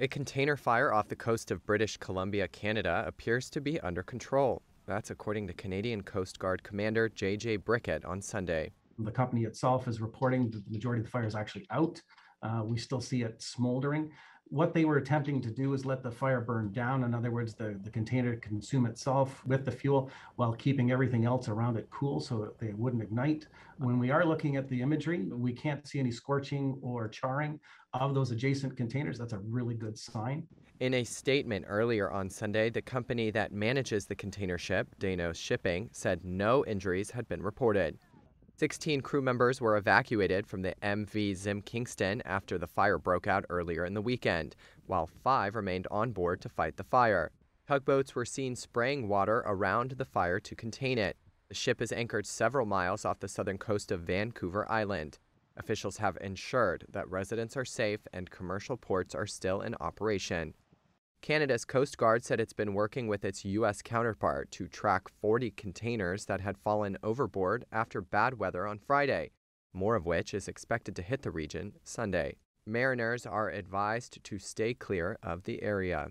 A container fire off the coast of British Columbia, Canada, appears to be under control. That's according to Canadian Coast Guard Commander J.J. Brickett on Sunday. The company itself is reporting that the majority of the fire is actually out. Uh, we still see it smoldering. What they were attempting to do is let the fire burn down. In other words, the, the container consume itself with the fuel while keeping everything else around it cool so that they wouldn't ignite. When we are looking at the imagery, we can't see any scorching or charring of those adjacent containers. That's a really good sign. In a statement earlier on Sunday, the company that manages the container ship, Danaos Shipping, said no injuries had been reported. 16 crew members were evacuated from the MV Zim Kingston after the fire broke out earlier in the weekend, while five remained on board to fight the fire. Tugboats were seen spraying water around the fire to contain it. The ship is anchored several miles off the southern coast of Vancouver Island. Officials have ensured that residents are safe and commercial ports are still in operation. Canada's Coast Guard said it's been working with its U.S. counterpart to track 40 containers that had fallen overboard after bad weather on Friday, more of which is expected to hit the region Sunday. Mariners are advised to stay clear of the area.